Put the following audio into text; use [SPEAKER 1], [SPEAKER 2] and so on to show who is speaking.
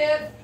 [SPEAKER 1] Yeah.